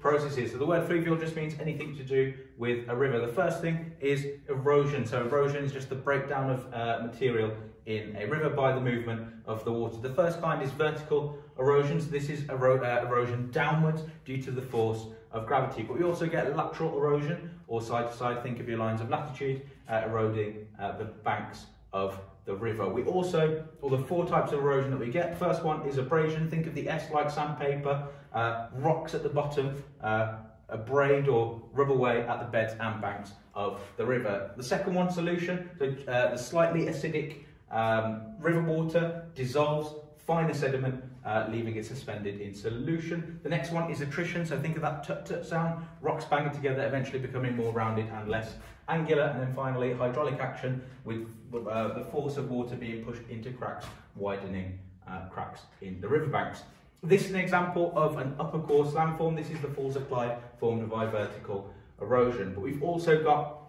processes. So the word fluvial just means anything to do with a river. The first thing is erosion. So erosion is just the breakdown of uh, material in a river by the movement of the water. The first kind is vertical erosion. So this is ero uh, erosion downwards due to the force of gravity. But we also get lateral erosion or side to side. Think of your lines of latitude uh, eroding uh, the banks of the river. We also, or the four types of erosion that we get, first one is abrasion. Think of the S like sandpaper, uh, rocks at the bottom, uh, abrade or rub away at the beds and banks of the river. The second one, solution, so uh, the slightly acidic um, river water dissolves finer sediment, uh, leaving it suspended in solution. The next one is attrition, so think of that tut-tut sound, rocks banging together, eventually becoming more rounded and less angular. And then finally, hydraulic action with uh, the force of water being pushed into cracks, widening uh, cracks in the riverbanks. This is an example of an upper course landform. This is the Falls Clyde formed by vertical erosion. But we've also got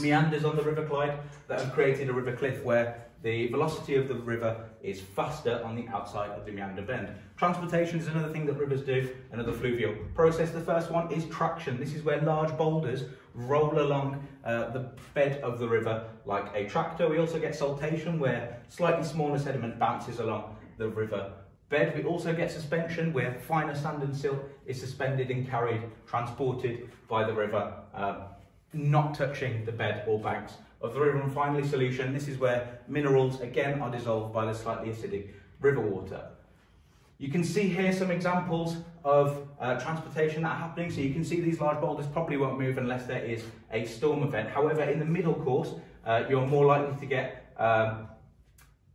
meanders on the River Clyde that have created a river cliff where the velocity of the river is faster on the outside of the meander bend. Transportation is another thing that rivers do, another fluvial process. The first one is traction. This is where large boulders roll along uh, the bed of the river like a tractor. We also get saltation where slightly smaller sediment bounces along the river bed. We also get suspension where finer sand and silt is suspended and carried, transported by the river, uh, not touching the bed or banks of the river. And finally, solution. This is where minerals, again, are dissolved by the slightly acidic river water. You can see here some examples of uh, transportation that are happening. So you can see these large boulders probably won't move unless there is a storm event. However, in the middle course, uh, you're more likely to get um,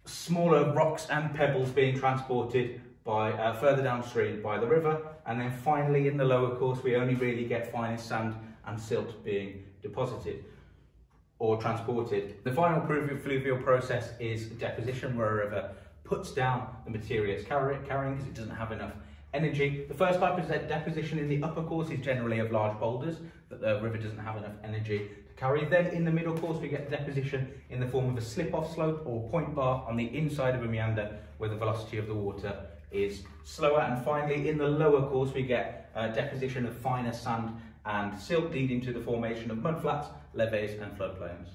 smaller rocks and pebbles being transported by uh, further downstream by the river. And then finally, in the lower course, we only really get finest sand and silt being deposited or transported. The final fluvial process is deposition, where a river puts down the material it's carrying because it doesn't have enough energy. The first type is deposition in the upper course is generally of large boulders that the river doesn't have enough energy to carry. Then in the middle course we get deposition in the form of a slip-off slope or point bar on the inside of a meander where the velocity of the water is slower. And finally in the lower course we get uh, deposition of finer sand and silt leading to the formation of mudflats, levees and floodplains.